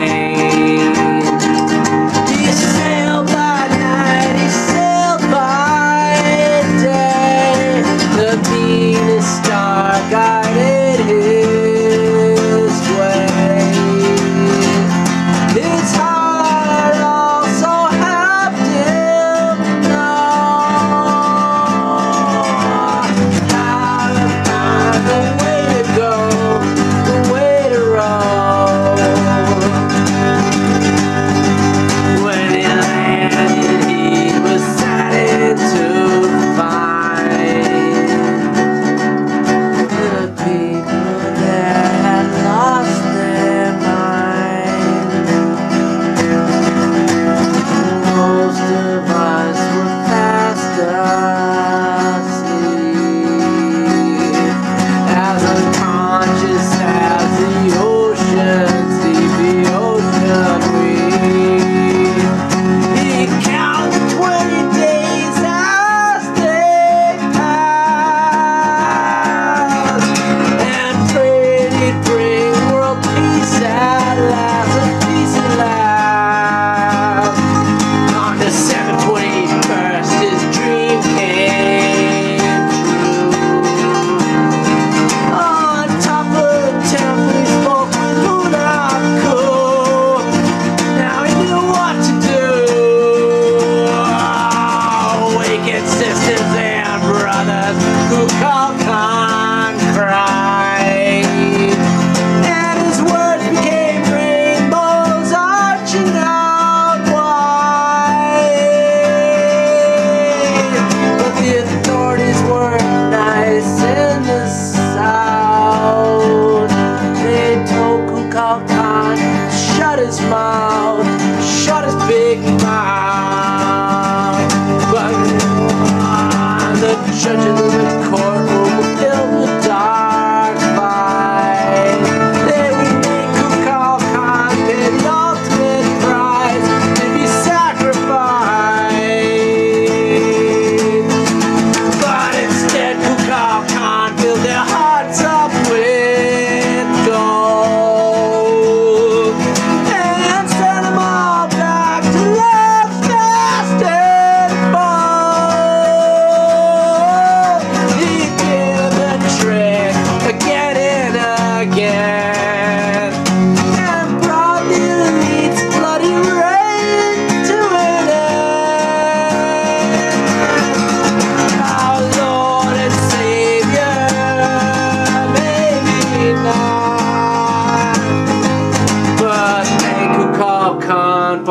identity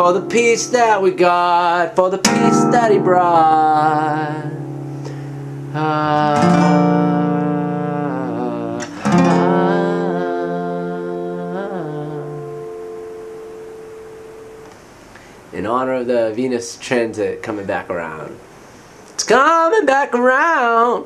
for the peace that we got, for the peace that he brought. Ah, ah. In honor of the Venus transit coming back around. It's coming back around.